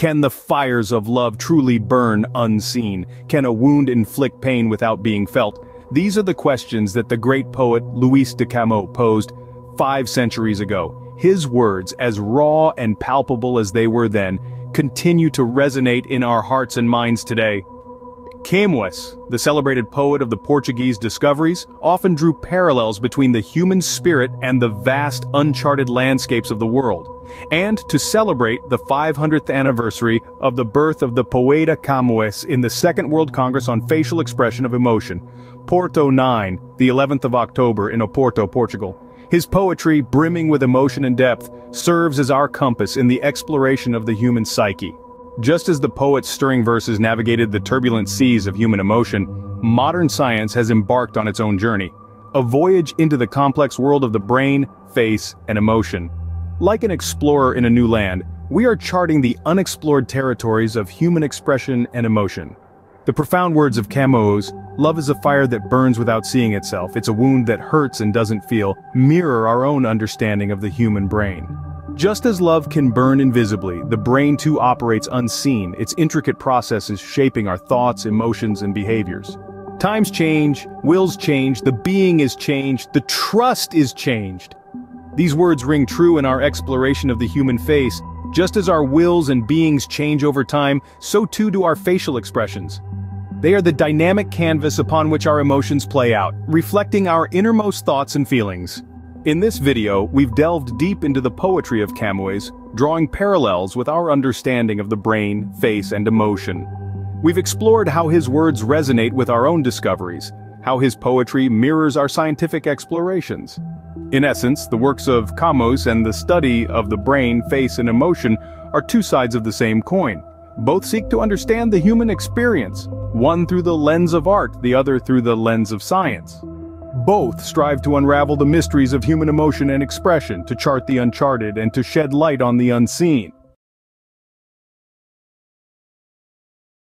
Can the fires of love truly burn unseen? Can a wound inflict pain without being felt? These are the questions that the great poet Luís de Camões posed five centuries ago. His words, as raw and palpable as they were then, continue to resonate in our hearts and minds today. Camões, the celebrated poet of the Portuguese discoveries, often drew parallels between the human spirit and the vast uncharted landscapes of the world. And to celebrate the 500th anniversary of the birth of the Poeta Camões in the Second World Congress on Facial Expression of Emotion, Porto 9, the 11th of October in Oporto, Portugal. His poetry, brimming with emotion and depth, serves as our compass in the exploration of the human psyche. Just as the poet's stirring verses navigated the turbulent seas of human emotion, modern science has embarked on its own journey. A voyage into the complex world of the brain, face, and emotion. Like an explorer in a new land, we are charting the unexplored territories of human expression and emotion. The profound words of Camões, love is a fire that burns without seeing itself, it's a wound that hurts and doesn't feel, mirror our own understanding of the human brain. Just as love can burn invisibly, the brain too operates unseen, its intricate processes shaping our thoughts, emotions, and behaviors. Times change, wills change, the being is changed, the trust is changed. These words ring true in our exploration of the human face. Just as our wills and beings change over time, so too do our facial expressions. They are the dynamic canvas upon which our emotions play out, reflecting our innermost thoughts and feelings. In this video, we've delved deep into the poetry of Camões, drawing parallels with our understanding of the brain, face, and emotion. We've explored how his words resonate with our own discoveries, how his poetry mirrors our scientific explorations. In essence, the works of Camões and the study of the brain, face, and emotion are two sides of the same coin. Both seek to understand the human experience, one through the lens of art, the other through the lens of science. Both strive to unravel the mysteries of human emotion and expression, to chart the uncharted and to shed light on the unseen.